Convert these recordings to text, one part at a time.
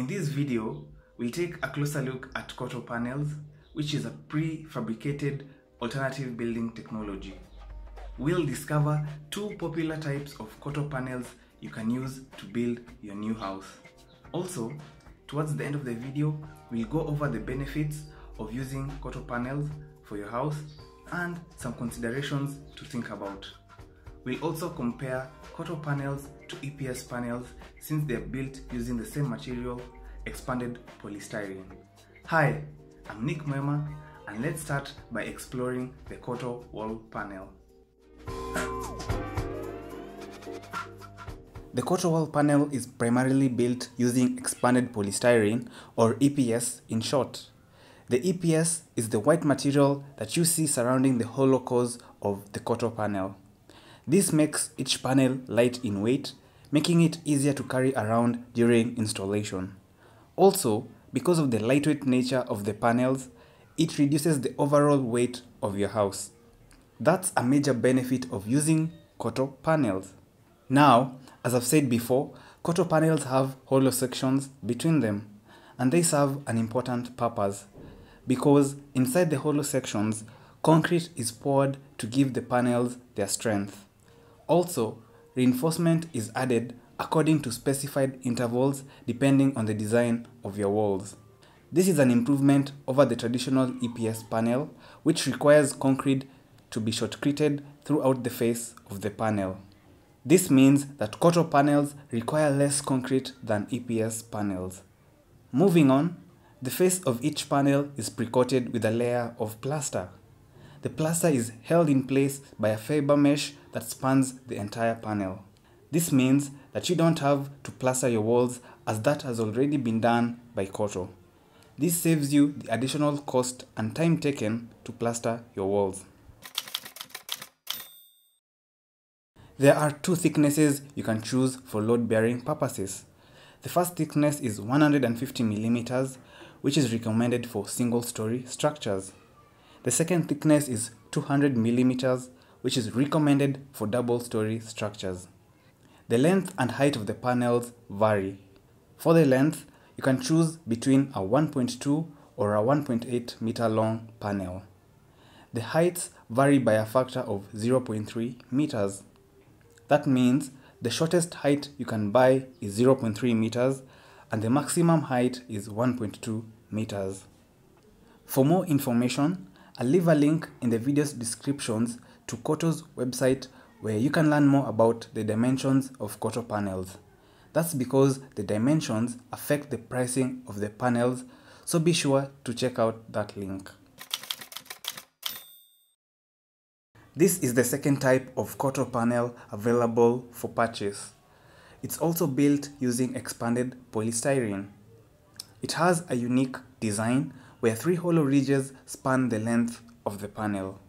In this video, we'll take a closer look at Koto panels, which is a prefabricated alternative building technology. We'll discover two popular types of Koto panels you can use to build your new house. Also, towards the end of the video, we'll go over the benefits of using Koto panels for your house and some considerations to think about. We'll also compare Koto panels to EPS panels since they're built using the same material, expanded polystyrene. Hi, I'm Nick Muema and let's start by exploring the Koto wall panel. The Koto wall panel is primarily built using expanded polystyrene or EPS in short. The EPS is the white material that you see surrounding the hollow cores of the Koto panel. This makes each panel light in weight, making it easier to carry around during installation. Also, because of the lightweight nature of the panels, it reduces the overall weight of your house. That's a major benefit of using Koto panels. Now, as I've said before, Koto panels have hollow sections between them, and they serve an important purpose because inside the hollow sections, concrete is poured to give the panels their strength. Also, reinforcement is added according to specified intervals depending on the design of your walls. This is an improvement over the traditional EPS panel, which requires concrete to be shotcreted throughout the face of the panel. This means that Koto panels require less concrete than EPS panels. Moving on, the face of each panel is pre-coated with a layer of plaster. The plaster is held in place by a fiber mesh that spans the entire panel. This means that you don't have to plaster your walls as that has already been done by Koto. This saves you the additional cost and time taken to plaster your walls. There are two thicknesses you can choose for load bearing purposes. The first thickness is 150 millimeters, which is recommended for single story structures. The second thickness is 200 millimeters, which is recommended for double story structures. The length and height of the panels vary. For the length, you can choose between a 1.2 or a 1.8 meter long panel. The heights vary by a factor of 0.3 meters. That means the shortest height you can buy is 0.3 meters and the maximum height is 1.2 meters. For more information, I'll leave a link in the video's descriptions to Koto's website where you can learn more about the dimensions of Koto panels. That's because the dimensions affect the pricing of the panels, so be sure to check out that link. This is the second type of Koto panel available for purchase. It's also built using expanded polystyrene. It has a unique design where three hollow ridges span the length of the panel.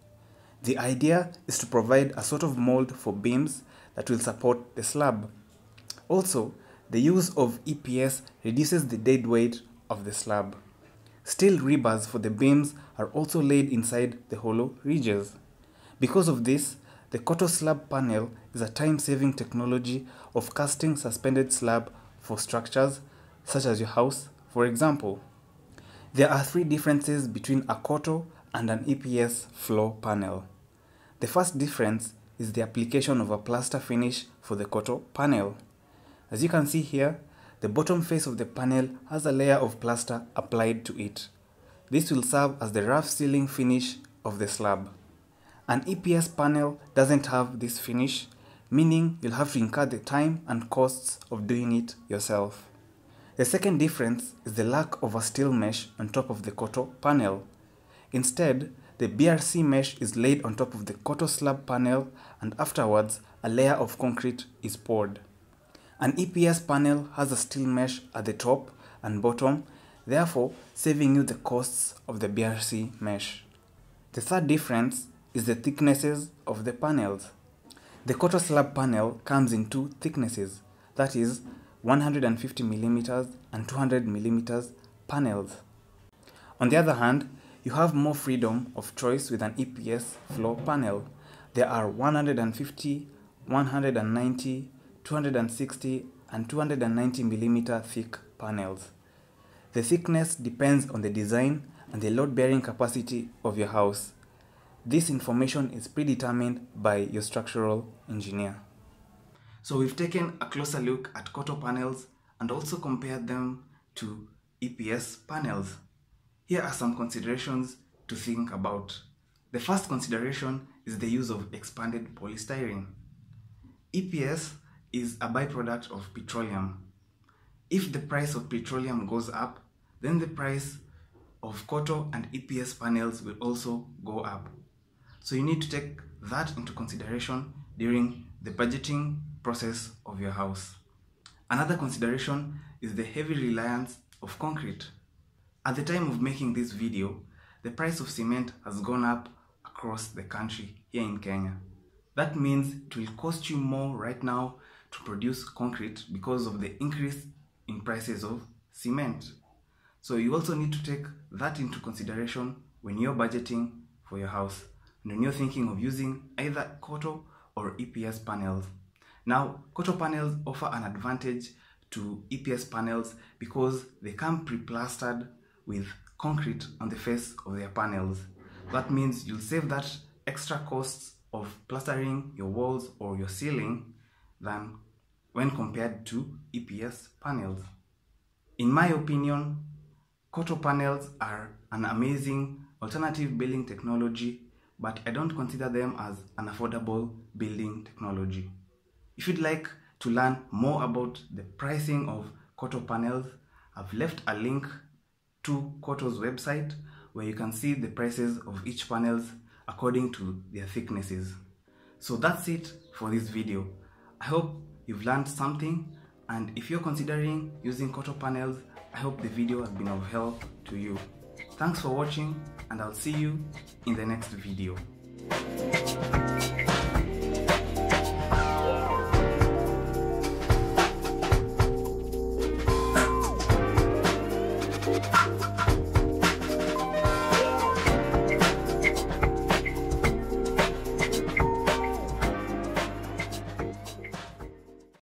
The idea is to provide a sort of mold for beams that will support the slab. Also, the use of EPS reduces the dead weight of the slab. Steel rebars for the beams are also laid inside the hollow ridges. Because of this, the Koto slab panel is a time-saving technology of casting suspended slab for structures such as your house, for example. There are three differences between a Koto and an EPS floor panel. The first difference is the application of a plaster finish for the Koto panel. As you can see here, the bottom face of the panel has a layer of plaster applied to it. This will serve as the rough ceiling finish of the slab. An EPS panel doesn't have this finish, meaning you'll have to incur the time and costs of doing it yourself. The second difference is the lack of a steel mesh on top of the Koto panel. Instead, the BRC mesh is laid on top of the Koto slab panel and afterwards a layer of concrete is poured. An EPS panel has a steel mesh at the top and bottom, therefore saving you the costs of the BRC mesh. The third difference is the thicknesses of the panels. The Koto slab panel comes in two thicknesses, that is 150 millimeters and 200 millimeters panels. On the other hand, you have more freedom of choice with an EPS floor panel. There are 150, 190, 260 and 290 millimeter thick panels. The thickness depends on the design and the load bearing capacity of your house. This information is predetermined by your structural engineer. So we've taken a closer look at Koto panels and also compared them to EPS panels. Here are some considerations to think about. The first consideration is the use of expanded polystyrene. EPS is a byproduct of petroleum. If the price of petroleum goes up, then the price of Koto and EPS panels will also go up. So you need to take that into consideration during the budgeting process of your house. Another consideration is the heavy reliance of concrete. At the time of making this video, the price of cement has gone up across the country here in Kenya. That means it will cost you more right now to produce concrete because of the increase in prices of cement. So you also need to take that into consideration when you're budgeting for your house and when you're thinking of using either Koto or EPS panels. Now, Koto panels offer an advantage to EPS panels because they come pre-plastered with concrete on the face of their panels. That means you'll save that extra costs of plastering your walls or your ceiling than when compared to EPS panels. In my opinion, Koto panels are an amazing alternative building technology, but I don't consider them as an affordable building technology. If you'd like to learn more about the pricing of Koto panels, I've left a link to Koto's website where you can see the prices of each panels according to their thicknesses. So that's it for this video. I hope you've learned something and if you're considering using Koto panels, I hope the video has been of help to you. Thanks for watching and I'll see you in the next video.